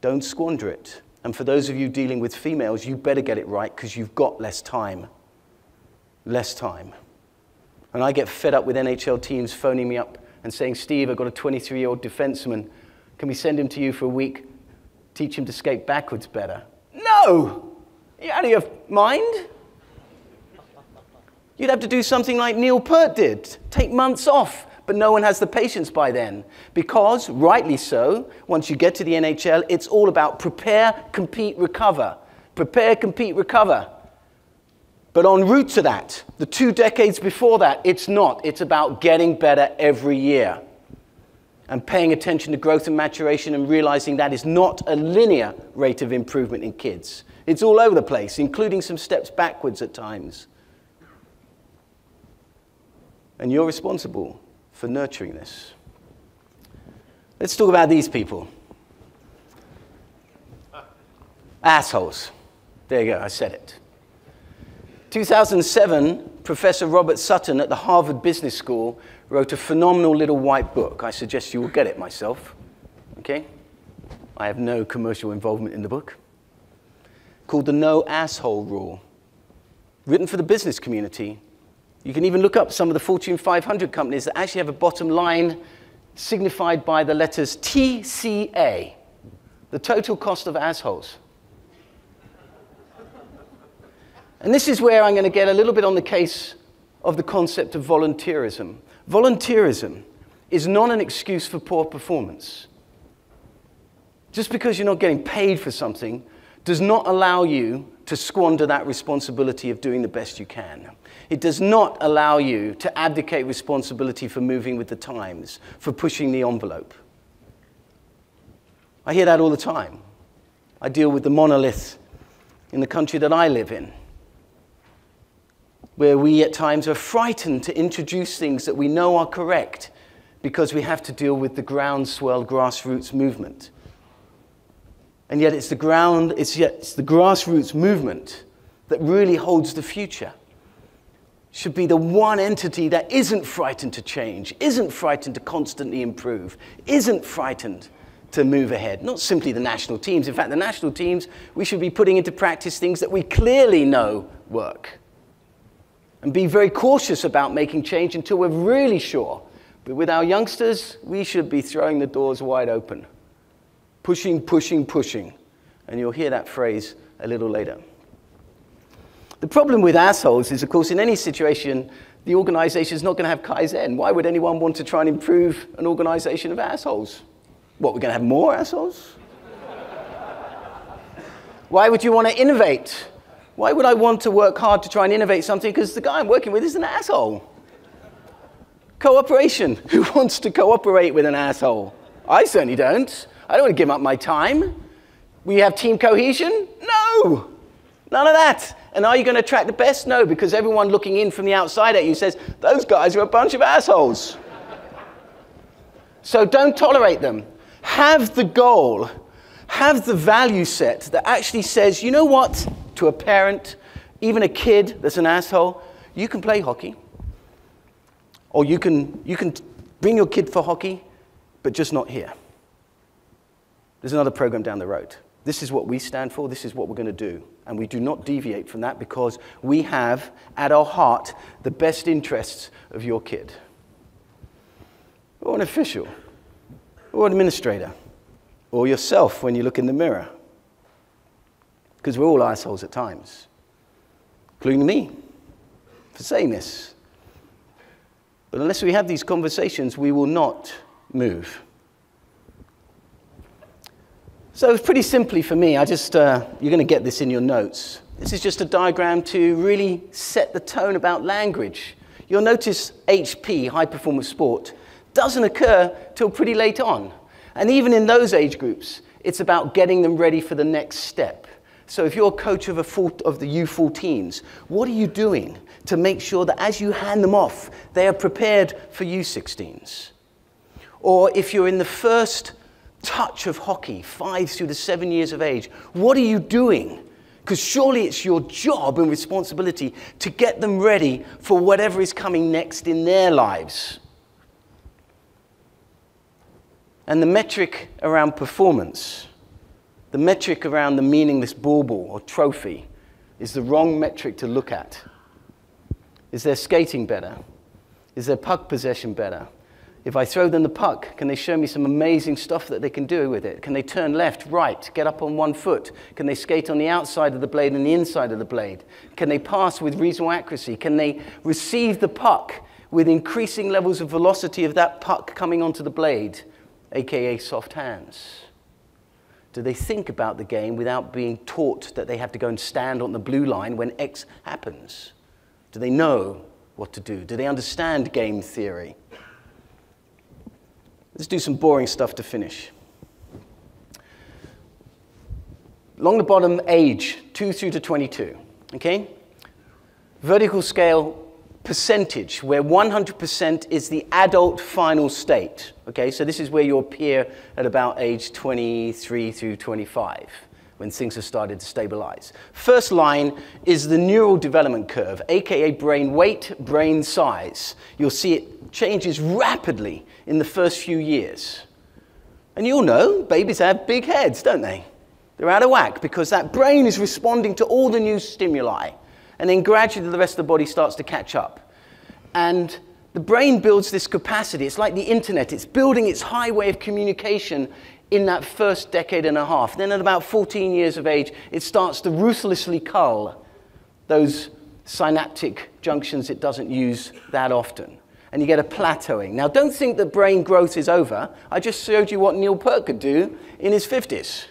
[SPEAKER 2] Don't squander it. And for those of you dealing with females, you better get it right because you've got less time. Less time. And I get fed up with NHL teams phoning me up and saying, Steve, I've got a 23 year old defenseman. Can we send him to you for a week? Teach him to skate backwards better? No! You out of your mind? You'd have to do something like Neil Peart did take months off, but no one has the patience by then. Because, rightly so, once you get to the NHL, it's all about prepare, compete, recover. Prepare, compete, recover. But en route to that, the two decades before that, it's not. It's about getting better every year and paying attention to growth and maturation and realizing that is not a linear rate of improvement in kids. It's all over the place, including some steps backwards at times. And you're responsible for nurturing this. Let's talk about these people. Assholes. There you go, I said it. 2007, Professor Robert Sutton at the Harvard Business School wrote a phenomenal little white book. I suggest you will get it myself. Okay? I have no commercial involvement in the book. Called the No Asshole Rule. Written for the business community. You can even look up some of the Fortune 500 companies that actually have a bottom line signified by the letters TCA, the total cost of assholes. And this is where I'm going to get a little bit on the case of the concept of volunteerism. Volunteerism is not an excuse for poor performance. Just because you're not getting paid for something does not allow you to squander that responsibility of doing the best you can. It does not allow you to abdicate responsibility for moving with the times, for pushing the envelope. I hear that all the time. I deal with the monolith in the country that I live in, where we at times are frightened to introduce things that we know are correct because we have to deal with the groundswell grassroots movement. And yet it's the ground, it's yet it's the grassroots movement that really holds the future. Should be the one entity that isn't frightened to change, isn't frightened to constantly improve, isn't frightened to move ahead. Not simply the national teams. In fact, the national teams, we should be putting into practice things that we clearly know work. And be very cautious about making change until we're really sure. But with our youngsters, we should be throwing the doors wide open. Pushing, pushing, pushing. And you'll hear that phrase a little later. The problem with assholes is, of course, in any situation, the organization is not going to have Kaizen. Why would anyone want to try and improve an organization of assholes? What, we're going to have more assholes? Why would you want to innovate? Why would I want to work hard to try and innovate something? Because the guy I'm working with is an asshole. Cooperation. Who wants to cooperate with an asshole? I certainly don't. I don't want to give up my time. We have team cohesion? No. None of that. And are you going to attract the best? No, because everyone looking in from the outside at you says, those guys are a bunch of assholes. so don't tolerate them. Have the goal, have the value set that actually says, you know what, to a parent, even a kid that's an asshole, you can play hockey. Or you can, you can bring your kid for hockey, but just not here. There's another program down the road. This is what we stand for, this is what we're going to do. And we do not deviate from that because we have at our heart the best interests of your kid. Or an official, or an administrator, or yourself when you look in the mirror. Because we're all assholes at times, including me, for saying this. But unless we have these conversations, we will not move. So, pretty simply for me, I just, uh, you're going to get this in your notes. This is just a diagram to really set the tone about language. You'll notice HP, high performance sport, doesn't occur till pretty late on. And even in those age groups, it's about getting them ready for the next step. So if you're a coach of, a full, of the U14s, what are you doing to make sure that as you hand them off, they are prepared for U16s? Or if you're in the first touch of hockey, five through to seven years of age, what are you doing? Because surely it's your job and responsibility to get them ready for whatever is coming next in their lives. And the metric around performance, the metric around the meaningless bauble or trophy, is the wrong metric to look at. Is their skating better? Is their puck possession better? If I throw them the puck, can they show me some amazing stuff that they can do with it? Can they turn left, right, get up on one foot? Can they skate on the outside of the blade and the inside of the blade? Can they pass with reasonable accuracy? Can they receive the puck with increasing levels of velocity of that puck coming onto the blade, aka soft hands? Do they think about the game without being taught that they have to go and stand on the blue line when X happens? Do they know what to do? Do they understand game theory? Let's do some boring stuff to finish. Along the bottom, age, 2 through to 22. Okay? Vertical scale, percentage, where 100% is the adult final state. Okay, so this is where you appear at about age 23 through 25 when things have started to stabilize. First line is the neural development curve, aka brain weight, brain size. You'll see it changes rapidly in the first few years. And you'll know babies have big heads, don't they? They're out of whack because that brain is responding to all the new stimuli. And then gradually the rest of the body starts to catch up. And the brain builds this capacity. It's like the internet, it's building its highway of communication in that first decade and a half. Then, at about 14 years of age, it starts to ruthlessly cull those synaptic junctions it doesn't use that often. And you get a plateauing. Now, don't think that brain growth is over. I just showed you what Neil Peart could do in his 50s.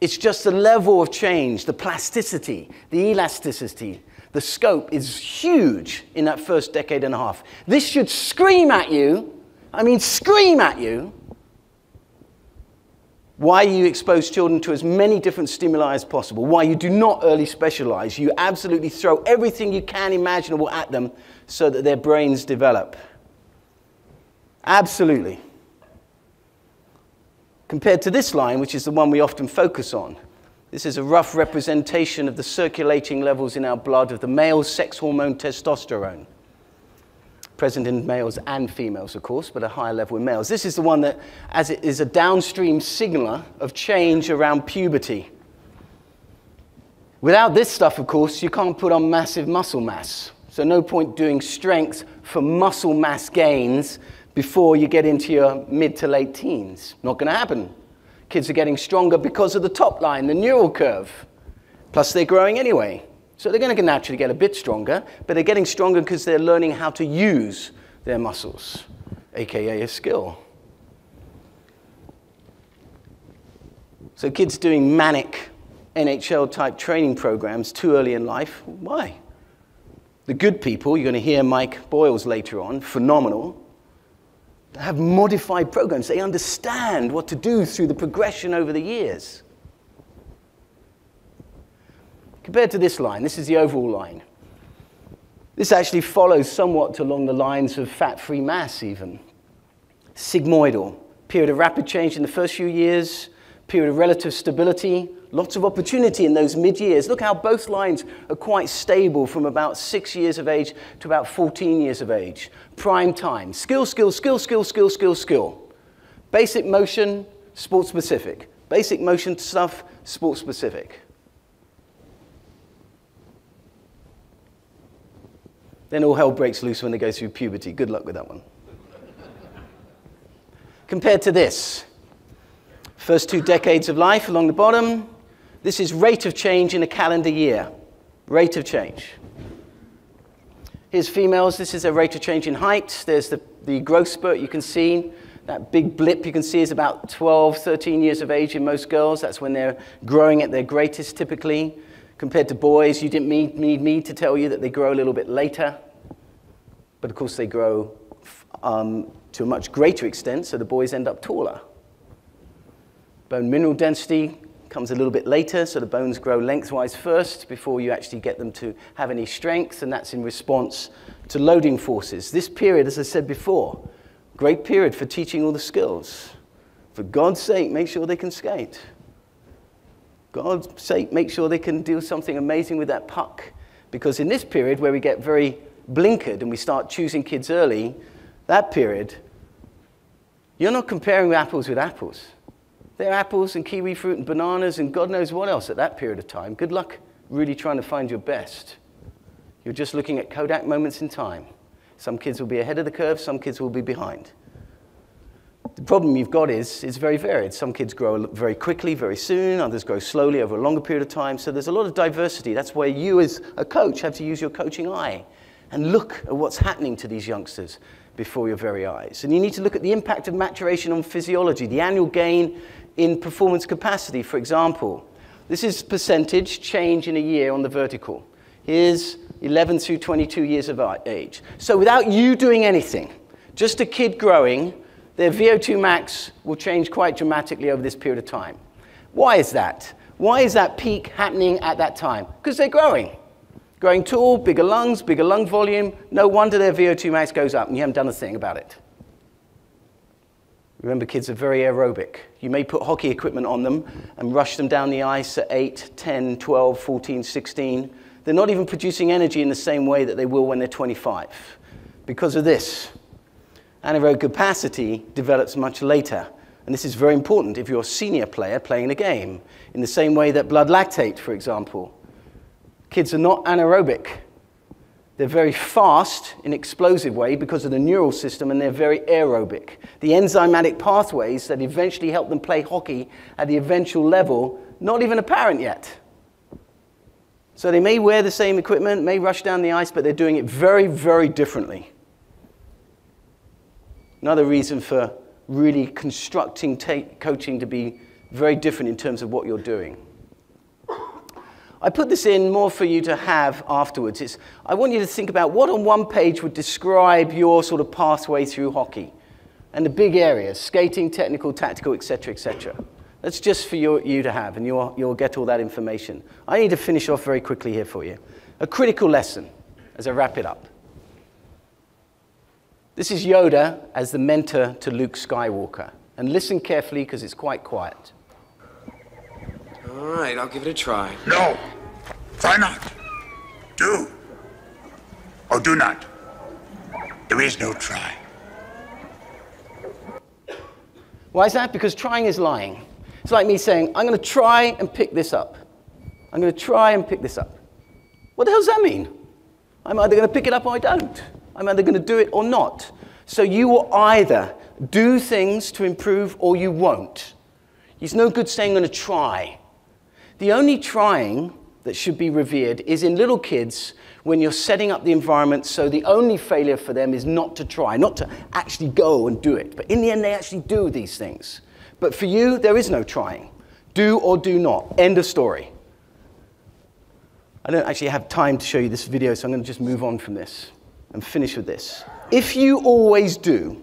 [SPEAKER 2] It's just the level of change, the plasticity, the elasticity, the scope is huge in that first decade and a half. This should scream at you, I mean, scream at you, Why you expose children to as many different stimuli as possible. Why you do not early specialize. You absolutely throw everything you can imaginable at them so that their brains develop. Absolutely. Compared to this line, which is the one we often focus on, this is a rough representation of the circulating levels in our blood of the male sex hormone testosterone. Present in males and females, of course, but a higher level in males. This is the one that, as it is a downstream signaler of change around puberty. Without this stuff, of course, you can't put on massive muscle mass. So, no point doing strength for muscle mass gains before you get into your mid to late teens. Not going to happen. Kids are getting stronger because of the top line, the neural curve. Plus, they're growing anyway. So, they're going to naturally get a bit stronger, but they're getting stronger because they're learning how to use their muscles, aka a skill. So, kids doing manic NHL type training programs too early in life, why? The good people, you're going to hear Mike Boyles later on, phenomenal, have modified programs. They understand what to do through the progression over the years. Compared to this line, this is the overall line. This actually follows somewhat along the lines of fat free mass, even. Sigmoidal, period of rapid change in the first few years, period of relative stability, lots of opportunity in those mid years. Look how both lines are quite stable from about six years of age to about 14 years of age. Prime time. Skill, skill, skill, skill, skill, skill, skill. Basic motion, sport specific. Basic motion stuff, sport specific. Then all hell breaks loose when they go through puberty. Good luck with that one. Compared to this, first two decades of life along the bottom, this is rate of change in a calendar year. Rate of change. Here's females. This is a rate of change in height. There's the, the growth spurt you can see. That big blip you can see is about 12, 13 years of age in most girls. That's when they're growing at their greatest typically. Compared to boys, you didn't need, me to tell you that they grow a little bit later. But of course, they grow um, to a much greater extent, so the boys end up taller. Bone mineral density comes a little bit later, so the bones grow lengthwise first before you actually get them to have any strength, and that's in response to loading forces. This period, as I said before, great period for teaching all the skills. For God's sake, make sure they can skate. God's sake, make sure they can do something amazing with that puck. Because in this period where we get very blinkered and we start choosing kids early, that period, you're not comparing apples with apples. They're apples and kiwi fruit and bananas and God knows what else at that period of time. Good luck really trying to find your best. You're just looking at Kodak moments in time. Some kids will be ahead of the curve, some kids will be behind. The problem you've got is it's very varied. Some kids grow very quickly, very soon, others grow slowly over a longer period of time. So there's a lot of diversity. That's where you, as a coach, have to use your coaching eye and look at what's happening to these youngsters before your very eyes. And you need to look at the impact of maturation on physiology, the annual gain in performance capacity, for example. This is percentage change in a year on the vertical. Here's 11 through 22 years of age. So without you doing anything, just a kid growing, their VO2 max will change quite dramatically over this period of time. Why is that? Why is that peak happening at that time? Because they're growing. Growing tall, bigger lungs, bigger lung volume. No wonder their VO2 max goes up and you haven't done a thing about it. Remember, kids are very aerobic. You may put hockey equipment on them and rush them down the ice at 8, 10, 12, 14, 16. They're not even producing energy in the same way that they will when they're 25 because of this. Anaerobic capacity develops much later. And this is very important if you're a senior player playing a game. In the same way that blood lactate, for example. Kids are not anaerobic they're very fast in explosive way because of the neural system, and they're very aerobic. The enzymatic pathways that eventually help them play hockey at the eventual level, not even apparent yet. So they may wear the same equipment, may rush down the ice, but they're doing it very, very differently. Another reason for really constructing coaching to be very different in terms of what you're doing. I put this in more for you to have afterwards. It's, I want you to think about what on one page would describe your sort of pathway through hockey and the big areas skating, technical, tactical, etc., etc. That's just for you, you to have, and you'll, you'll get all that information. I need to finish off very quickly here for you. A critical lesson as I wrap it up. This is Yoda as the mentor to Luke Skywalker. And listen carefully because it's quite quiet.
[SPEAKER 11] All right, I'll give it a try.
[SPEAKER 12] No. Try not. Do. Or do not. There is no try.
[SPEAKER 2] Why is that? Because trying is lying. It's like me saying, I'm going to try and pick this up. I'm going to try and pick this up. What the hell does that mean? I'm either going to pick it up or I don't. I'm either going to do it or not. So you will either do things to improve or you won't. It's no good saying I'm going to try. The only trying that should be revered is in little kids when you're setting up the environment so the only failure for them is not to try, not to actually go and do it. But in the end, they actually do these things. But for you, there is no trying. Do or do not. End of story. I don't actually have time to show you this video, so I'm going to just move on from this and finish with this. If you always do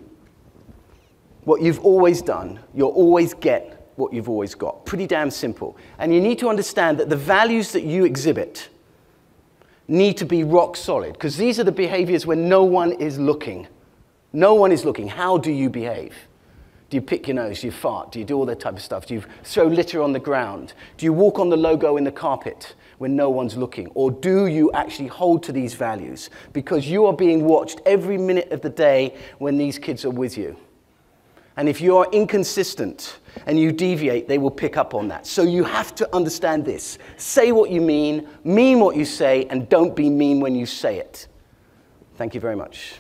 [SPEAKER 2] what you've always done, you'll always get what you've always got. Pretty damn simple. And you need to understand that the values that you exhibit need to be rock solid, because these are the behaviors when no one is looking. No one is looking. How do you behave? Do you pick your nose? Do you fart? Do you do all that type of stuff? Do you throw litter on the ground? Do you walk on the logo in the carpet when no one's looking? Or do you actually hold to these values? Because you are being watched every minute of the day when these kids are with you. And if you are inconsistent and you deviate, they will pick up on that. So you have to understand this. Say what you mean, mean what you say, and don't be mean when you say it. Thank you very much.